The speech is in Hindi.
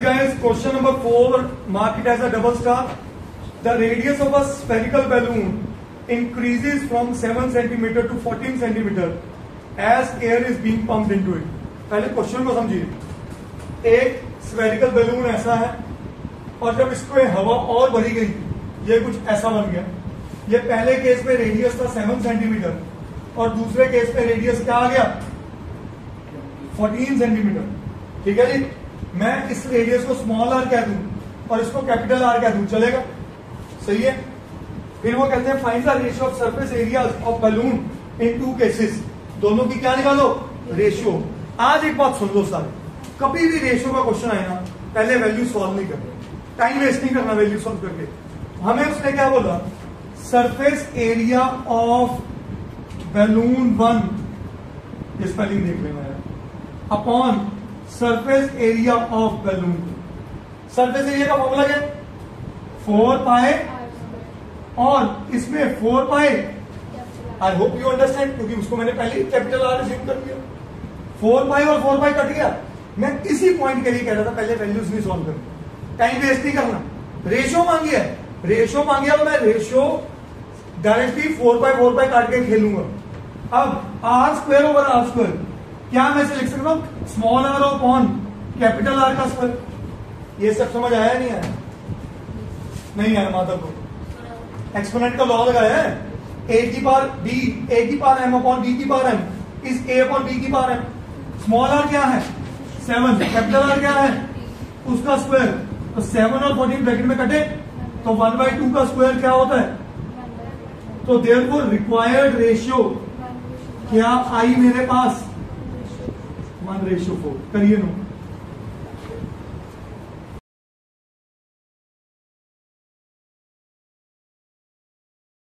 Guys, question number four, mark it as a double star. The radius of a spherical balloon increases from 7 centimeter to 14 centimeter as air is being pumped into it. पहले क्वेश्चन को समझिए एक स्फेरिकल बैलून ऐसा है और जब इसको हवा और भरी गई ये कुछ ऐसा बन गया ये पहले केस में रेडियस था 7 सेंटीमीटर और दूसरे केस में रेडियस क्या आ गया 14 सेंटीमीटर ठीक है जी मैं इस रेडियस को स्मॉल आर कह दू और इसको कैपिटल आर कह दू। चलेगा? सही है? फिर वो कहते हैं find the ratio of surface area of balloon in two cases दोनों की क्या निकालो? रेशियो आज एक बात सुन लो सारे। कभी भी रेशियो का क्वेश्चन आए ना, पहले वैल्यू सॉल्व नहीं करना। टाइम वेस्ट नहीं करना वैल्यू सॉल्व करके। हमें उसने क्या बोला? Surface area of balloon one ये स्पेलिंग देख लेना upon surface area of balloon surface area का फॉर्मूला क्या फोर पाए और इसमें four pi. I hope you understand क्योंकि उसको मैंने पहले कैपिटल आर अज्यूम कर दिया। फोर पाई और फोर पाई कट गया। मैं इसी पॉइंट के लिए कह रहा था, पहले वैल्यूज़ नहीं सॉल्व कर। टाइम वेस्ट नहीं करना। रेशियो मांगी है। रेशियो मांगी है तो मैं ratio directly four by four by काट के खेलूँगा। अब R square over R square क्या मैं इसे लिख सकता हूँ? Small R on capital R का स्क्वायर ये सब समझ आया नहीं आया नहीं आया माधव को। एक्सपोनेंट का लॉ लगाया है? ए की पार बी ए की पार एम अपॉन बी की पार एम इस ए अपॉन बी की पार एम स्मॉल आर क्या है? सेवन कैपिटल आर क्या है? उसका स्क्वायर तो सेवन और फोर्टीन ब्रैकेट में कटे तो वन बाई टू का स्क्वायर क्या होता है? तो देर को रिक्वायर्ड रेशियो क्या आई मेरे पास? वन रेशियो फोर करिए नो